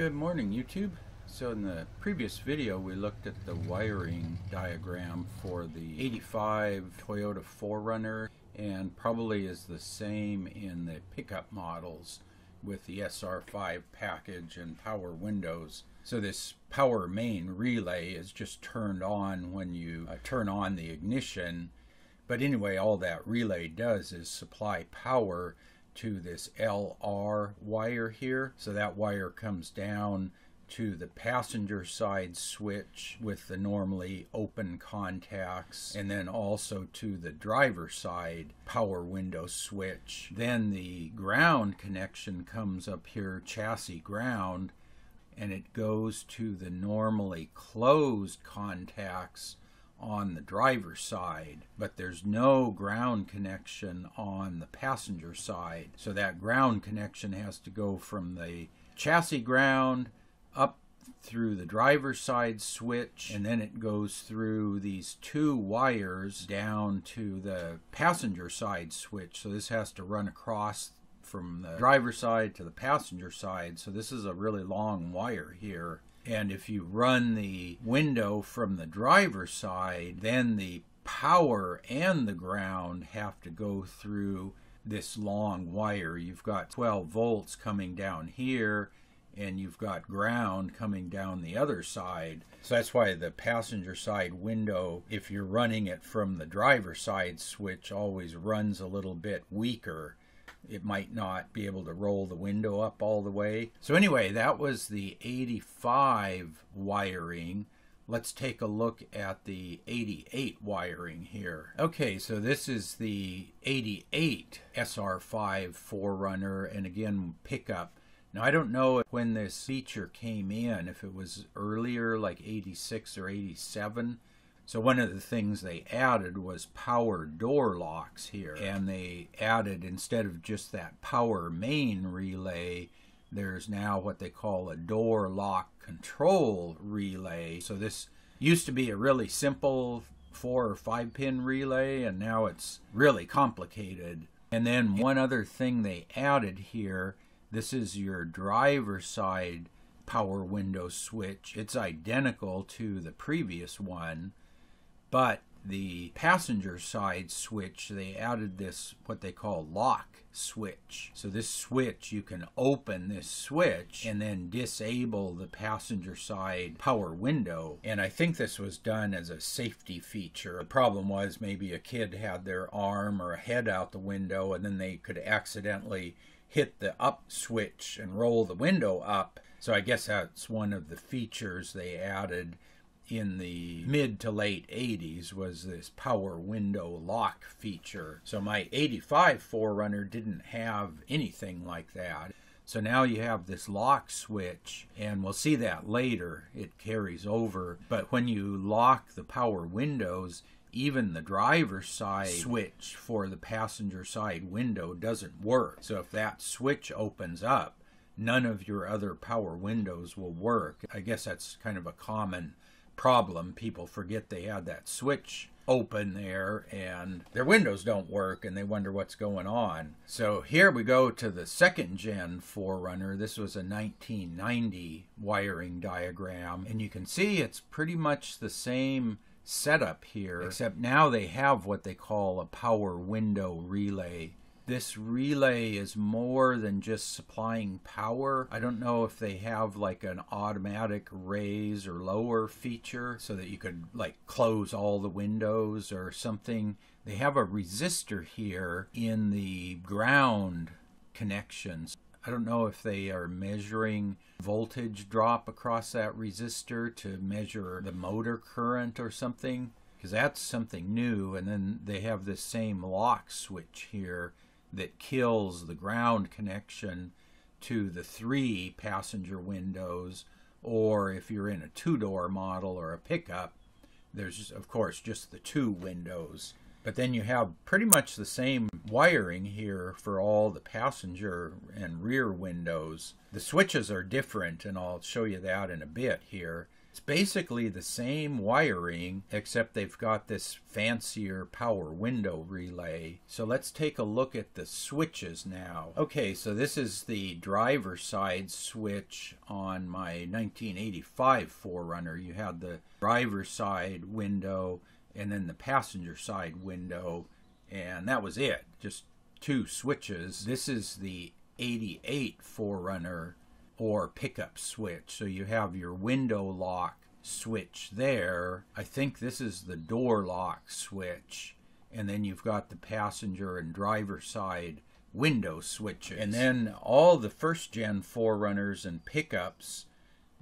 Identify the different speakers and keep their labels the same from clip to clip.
Speaker 1: Good morning YouTube. So in the previous video we looked at the wiring diagram for the 85 Toyota 4Runner and probably is the same in the pickup models with the SR5 package and power windows. So this power main relay is just turned on when you uh, turn on the ignition. But anyway, all that relay does is supply power to this LR wire here. So that wire comes down to the passenger side switch with the normally open contacts and then also to the driver side power window switch. Then the ground connection comes up here, chassis ground, and it goes to the normally closed contacts on the driver's side, but there's no ground connection on the passenger side. So that ground connection has to go from the chassis ground up through the driver's side switch and then it goes through these two wires down to the passenger side switch. So this has to run across from the driver's side to the passenger side. So this is a really long wire here and if you run the window from the driver's side, then the power and the ground have to go through this long wire. You've got 12 volts coming down here and you've got ground coming down the other side. So that's why the passenger side window, if you're running it from the driver side switch, always runs a little bit weaker it might not be able to roll the window up all the way. So anyway, that was the 85 wiring. Let's take a look at the 88 wiring here. Okay, so this is the 88 SR5 4Runner and again pickup. Now I don't know when this feature came in, if it was earlier like 86 or 87 so one of the things they added was power door locks here. And they added, instead of just that power main relay, there's now what they call a door lock control relay. So this used to be a really simple four or five pin relay, and now it's really complicated. And then one other thing they added here, this is your driver side power window switch. It's identical to the previous one, but the passenger side switch, they added this, what they call lock switch. So this switch, you can open this switch and then disable the passenger side power window. And I think this was done as a safety feature. The problem was maybe a kid had their arm or a head out the window and then they could accidentally hit the up switch and roll the window up. So I guess that's one of the features they added in the mid to late 80s was this power window lock feature. So my 85 4Runner didn't have anything like that. So now you have this lock switch, and we'll see that later. It carries over. But when you lock the power windows, even the driver's side switch for the passenger side window doesn't work. So if that switch opens up, none of your other power windows will work. I guess that's kind of a common problem. People forget they had that switch open there and their windows don't work and they wonder what's going on. So here we go to the second gen 4Runner. This was a 1990 wiring diagram and you can see it's pretty much the same setup here except now they have what they call a power window relay this relay is more than just supplying power. I don't know if they have like an automatic raise or lower feature so that you could like close all the windows or something. They have a resistor here in the ground connections. I don't know if they are measuring voltage drop across that resistor to measure the motor current or something because that's something new and then they have this same lock switch here that kills the ground connection to the three passenger windows, or if you're in a two door model or a pickup, there's of course just the two windows. But then you have pretty much the same wiring here for all the passenger and rear windows. The switches are different, and I'll show you that in a bit here. It's basically the same wiring, except they've got this fancier power window relay. So let's take a look at the switches now. Okay, so this is the driver side switch on my 1985 4Runner. You had the driver side window and then the passenger side window, and that was it. Just two switches. This is the 88 4Runner or pickup switch. So you have your window lock switch there. I think this is the door lock switch. And then you've got the passenger and driver side window switches. And then all the first gen 4Runners and pickups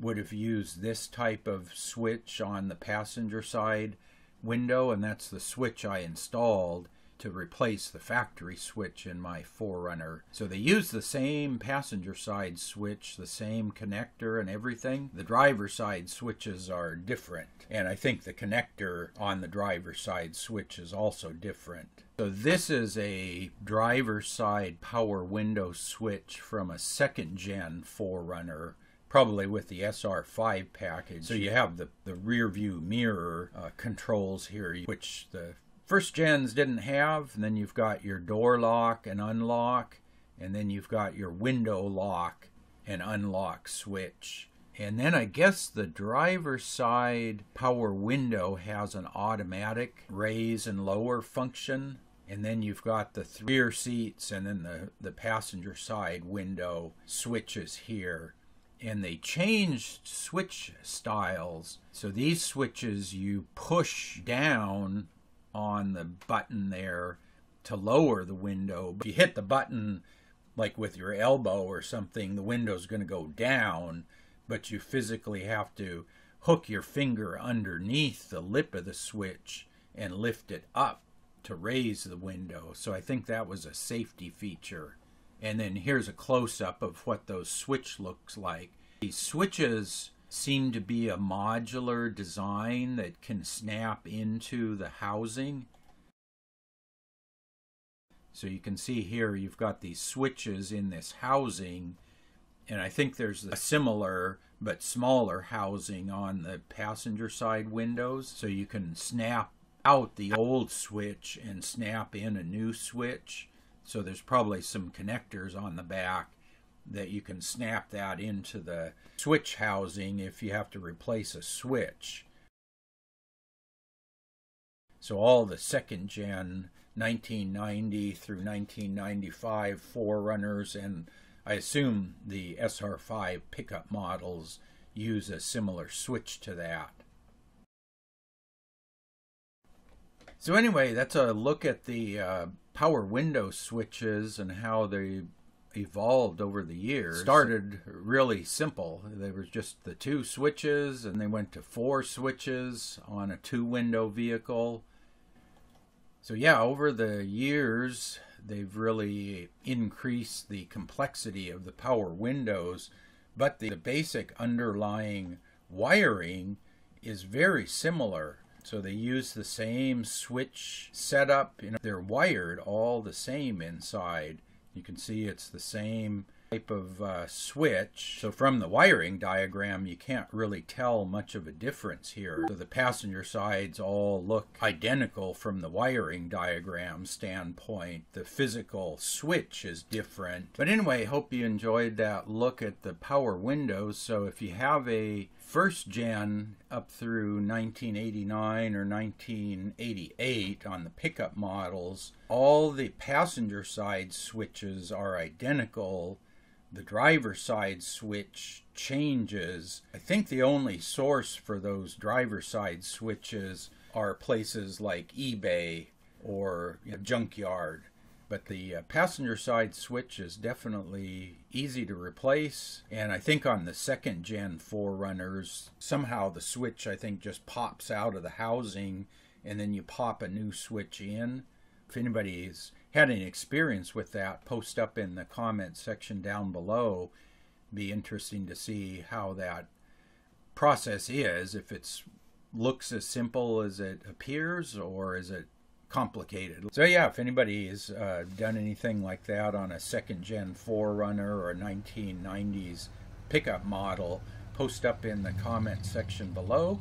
Speaker 1: would have used this type of switch on the passenger side window, and that's the switch I installed to replace the factory switch in my 4Runner. So they use the same passenger side switch, the same connector and everything. The driver side switches are different. And I think the connector on the driver side switch is also different. So this is a driver side power window switch from a second gen 4Runner probably with the SR5 package. So you have the, the rear view mirror uh, controls here, which the first gens didn't have. And then you've got your door lock and unlock, and then you've got your window lock and unlock switch. And then I guess the driver's side power window has an automatic raise and lower function. And then you've got the rear seats and then the, the passenger side window switches here. And they changed switch styles. So these switches you push down on the button there to lower the window. But if you hit the button like with your elbow or something, the window's going to go down, but you physically have to hook your finger underneath the lip of the switch and lift it up to raise the window. So I think that was a safety feature. And then here's a close up of what those switch looks like. These switches seem to be a modular design that can snap into the housing. So you can see here you've got these switches in this housing and I think there's a similar but smaller housing on the passenger side windows so you can snap out the old switch and snap in a new switch. So there's probably some connectors on the back that you can snap that into the switch housing if you have to replace a switch. So all the second gen 1990 through 1995 4Runners and I assume the SR5 pickup models use a similar switch to that. So anyway, that's a look at the uh, power window switches and how they evolved over the years. Started really simple. They were just the two switches, and they went to four switches on a two window vehicle. So, yeah, over the years, they've really increased the complexity of the power windows, but the, the basic underlying wiring is very similar. So they use the same switch setup. You know, they're wired all the same inside. You can see it's the same type of uh, switch. So from the wiring diagram, you can't really tell much of a difference here. So the passenger sides all look identical from the wiring diagram standpoint. The physical switch is different. But anyway, hope you enjoyed that look at the power windows. So if you have a first gen up through 1989 or 1988 on the pickup models, all the passenger side switches are identical. The driver side switch changes. I think the only source for those driver side switches are places like eBay or junkyard but the uh, passenger side switch is definitely easy to replace and i think on the second gen 4Runners somehow the switch i think just pops out of the housing and then you pop a new switch in if anybody's had any experience with that post up in the comment section down below be interesting to see how that process is if it looks as simple as it appears or is it complicated. So yeah, if anybody has uh, done anything like that on a second gen 4Runner or 1990s pickup model, post up in the comment section below.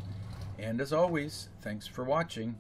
Speaker 1: And as always, thanks for watching.